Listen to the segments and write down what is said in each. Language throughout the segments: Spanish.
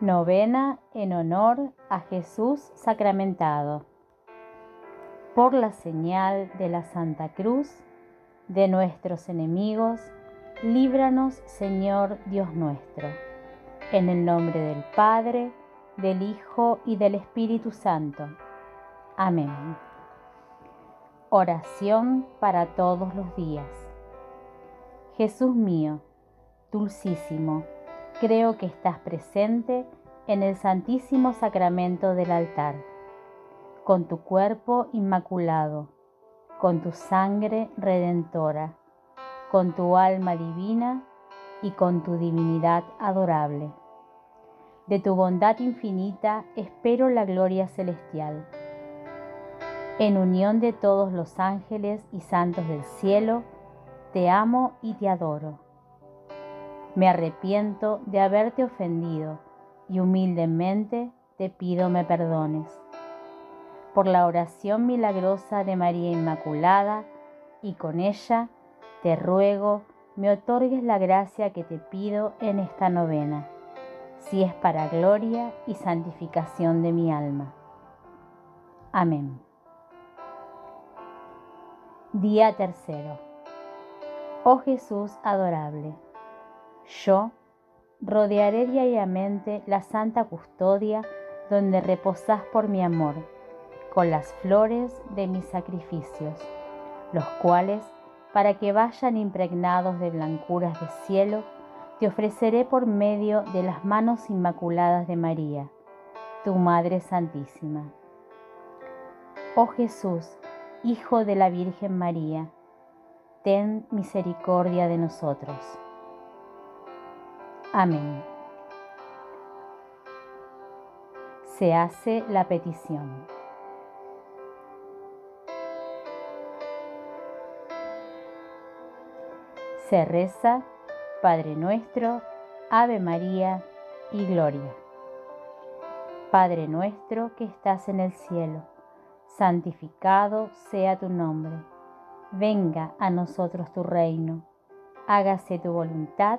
Novena en honor a Jesús sacramentado. Por la señal de la Santa Cruz de nuestros enemigos, líbranos Señor Dios nuestro. En el nombre del Padre, del Hijo y del Espíritu Santo. Amén. Oración para todos los días. Jesús mío, dulcísimo, creo que estás presente en el Santísimo Sacramento del altar, con tu cuerpo inmaculado, con tu sangre redentora, con tu alma divina y con tu divinidad adorable. De tu bondad infinita espero la gloria celestial. En unión de todos los ángeles y santos del cielo, te amo y te adoro me arrepiento de haberte ofendido y humildemente te pido me perdones. Por la oración milagrosa de María Inmaculada y con ella te ruego me otorgues la gracia que te pido en esta novena, si es para gloria y santificación de mi alma. Amén. Día tercero. Oh Jesús adorable yo rodearé diariamente la santa custodia donde reposás por mi amor, con las flores de mis sacrificios, los cuales, para que vayan impregnados de blancuras de cielo, te ofreceré por medio de las manos inmaculadas de María, tu Madre Santísima. Oh Jesús, Hijo de la Virgen María, ten misericordia de nosotros. Amén. Se hace la petición. Se reza Padre nuestro, Ave María y Gloria. Padre nuestro que estás en el cielo, santificado sea tu nombre. Venga a nosotros tu reino. Hágase tu voluntad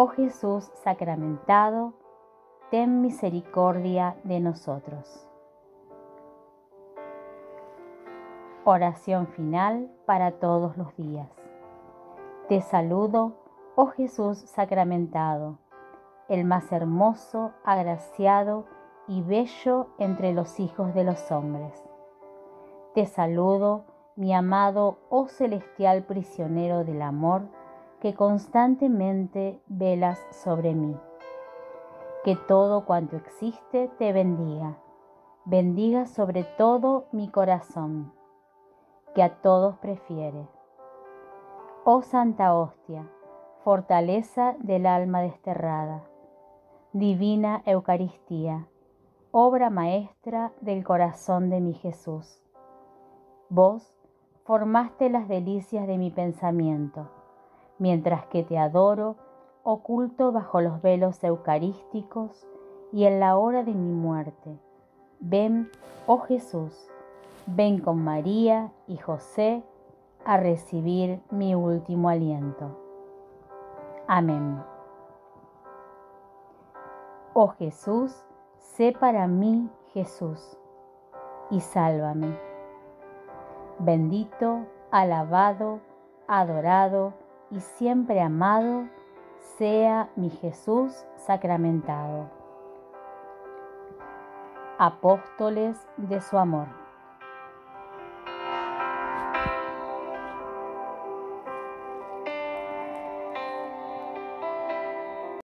Oh Jesús sacramentado, ten misericordia de nosotros. Oración final para todos los días. Te saludo, oh Jesús sacramentado, el más hermoso, agraciado y bello entre los hijos de los hombres. Te saludo, mi amado, oh celestial prisionero del amor, que constantemente velas sobre mí. Que todo cuanto existe te bendiga, bendiga sobre todo mi corazón, que a todos prefiere. Oh Santa Hostia, fortaleza del alma desterrada, divina Eucaristía, obra maestra del corazón de mi Jesús. Vos formaste las delicias de mi pensamiento mientras que te adoro, oculto bajo los velos eucarísticos y en la hora de mi muerte. Ven, oh Jesús, ven con María y José a recibir mi último aliento. Amén. Oh Jesús, sé para mí Jesús y sálvame. Bendito, alabado, adorado, y siempre amado sea mi Jesús sacramentado. Apóstoles de su amor.